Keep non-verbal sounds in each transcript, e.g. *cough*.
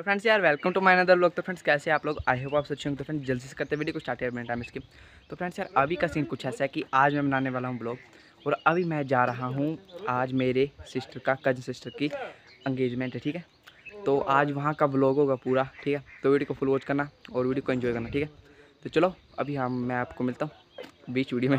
तो फ्रेंड्स यार welcome to my another लोग तो फ्रेंड्स कैसे आप लोग? आई होप आप अच्छे होंगे। तो फ्रेंड्स जल्दी से करते वीडियो को स्टार्ट कर टाइम इसकी तो फ्रेंड्स यार, अभी का सीन कुछ ऐसा है कि आज मैं बनाने वाला हूँ ब्लॉग और अभी मैं जा रहा हूँ आज मेरे सिस्टर का कज़न सिस्टर की इंगेजमेंट है, ठीक है? तो आज वहाँ का ब्लॉग होगा पूरा, ठीक है? तो वीडियो को फुल वॉच करना और वीडियो को इन्जॉय करना, ठीक है? तो चलो, अभी हम, मैं आपको मिलता हूँ बीच वीडियो में।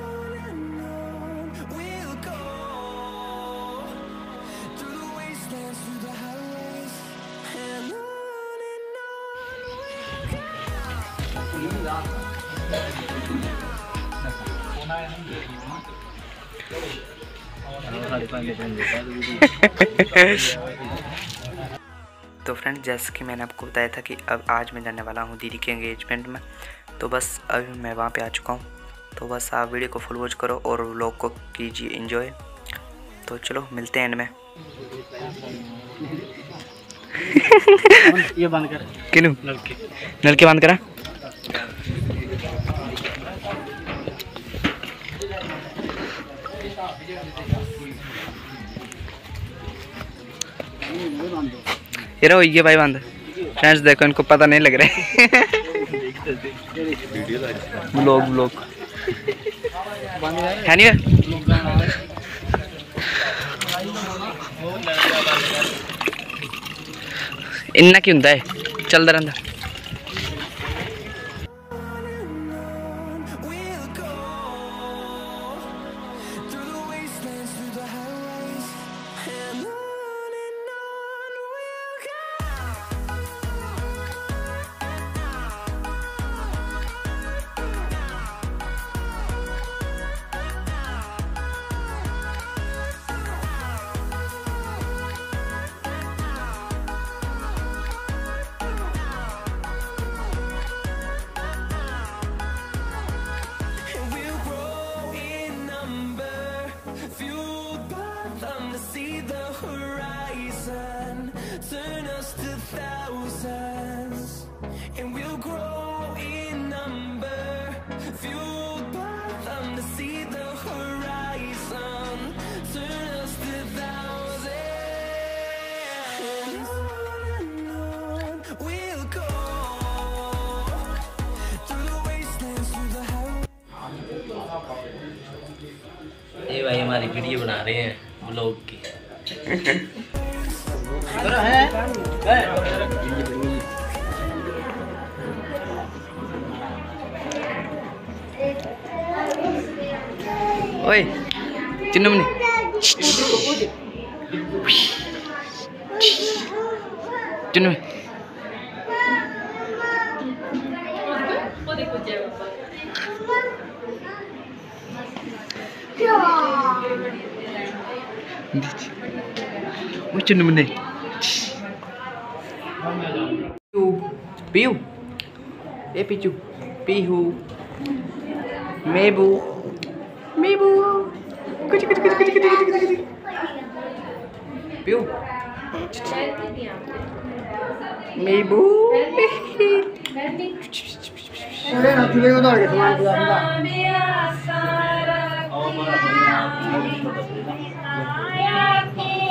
*laughs* तो फ्रेंड जैसे कि मैंने आपको बताया था कि अब आज मैं जाने वाला हूँ दीदी के एंगेजमेंट में तो बस अभी मैं वहाँ पे आ चुका हूँ। तो बस आप वीडियो को फुल वॉच करो और व्लॉग को कीजिए एंजॉय तो चलो मिलते हैं एंड में। *laughs* ये बंद कर। नलके नलके बंद करा? ये रहो, ये भाई बंद। फ्रेंड्स देखो, इनको पता नहीं लग रहा है। ब्लॉग ब्लॉग है नहीं इन्ना क्यों होंगे चलता रहा thousands. And we'll grow in number, fueled by them to see the horizon, turn us to thousands. And on and on we'll go through the wastelands, through the highways. ये भाई हमारी वीडियो बना रहे हैं ब्लॉग की *laughs* 그럼 해. 네. Oi, cinum ni. Cinum. Ini cinum ni. पीयू ए पीचू पीहू मेबू मेबू कुछ कुछ कुछ कुछ कुछ कुछ कुछ पीयू मेबू Thank you.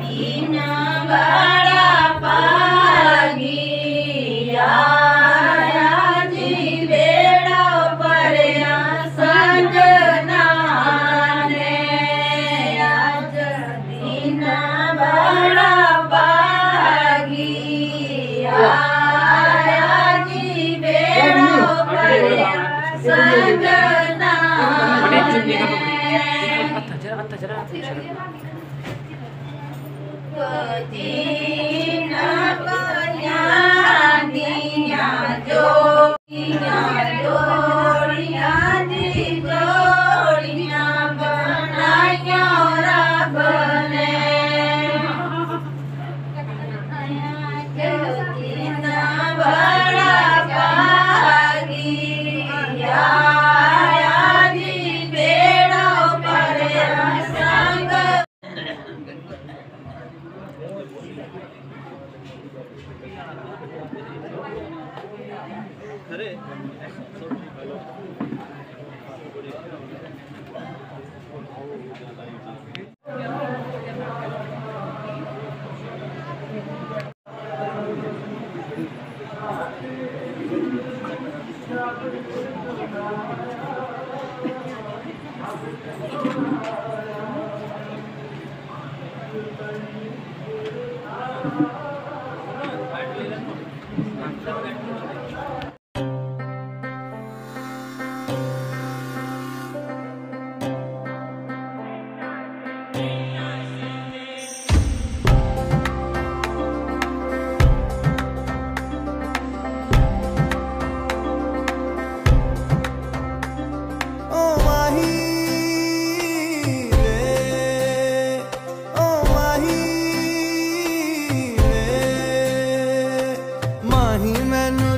Dina Dean.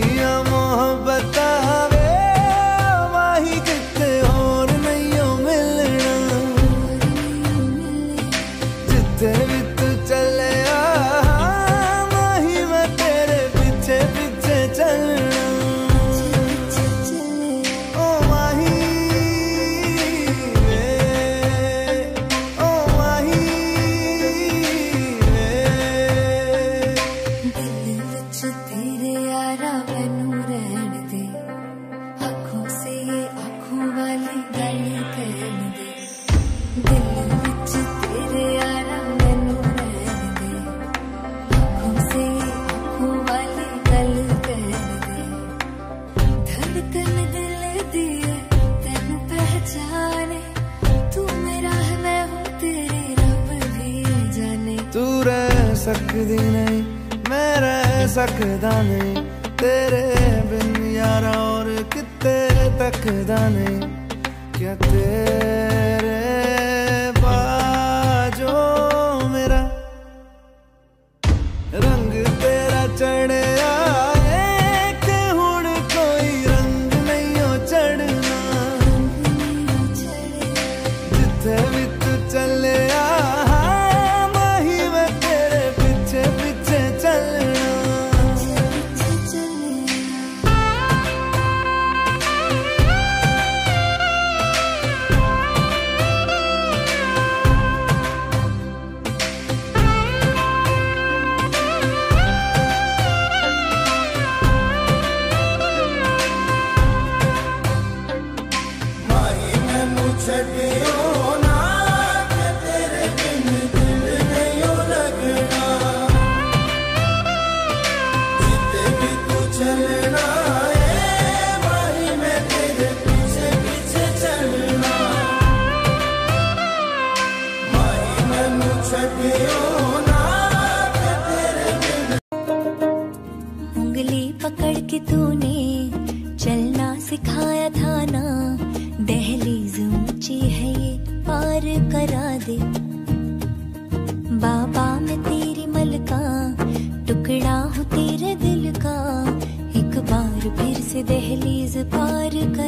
see ਯਾਰਾ ਮੈਨੂੰ ਰਹਿਣ ਦੇ ਅੱਖੋਂ ਸੇ ਅੱਖੋਂ ਵਾਲੀ ਗੱਲ ਕਹਿਣ ਦੇ ਦਿਲ ਵਿੱਚ ਤੇਰੇ ਯਾਰਾ ਮੈਨੂੰ ਰਹਿਣ ਦੇ ਅੱਖੋਂ ਸੇ ਅੱਖੋਂ ਵਾਲੀ ਗੱਲ ਕਹਿਣ ਦੇ ਧੜਕਨ ਦਿਲ ਦੀ ਹੈ, ਤੈਨੂੰ ਪਹਿਚਾਨੇ ਤੂੰ ਮੇਰਾ ਹੈ ਮੈਂ ਹੂੰ ਤੇਰੀ ਰੱਬ ਵੀ ਜਾਣੇ ਤੂੰ ਰਹਿ ਸਕਦੀ ਨਹੀਂ ਮੈਂ ਰਹਿ ਸਕਦਾ ਨਹੀਂ ਤੇਰੇ ਬਿਨ ਯਾਰਾ ਔਰ ਕਿਤੇ ਤੱਕਦਾ ਨਹੀਂ। ਕਿਆ ਤੇਰੇ ਬਾਜੋ ਮੇਰਾ ਰੰਗ ਤੇਰਾ ਚੜਿਆ कि तूने चलना सिखाया था ना। दहलीज ऊँची है ये पार करा दे। बाबा, मैं तेरी मलका, टुकड़ा हूँ तेरे दिल का। एक बार फिर से दहलीज पार कर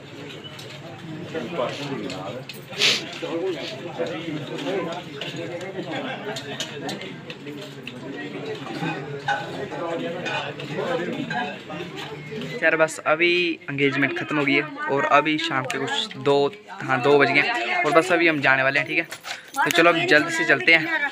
यार बस अभी एंगेजमेंट ख़त्म हो गई है और अभी शाम के कुछ दो हाँ दो बज गए और बस अभी हम जाने वाले हैं, ठीक है तो चलो अब जल्द से चलते हैं.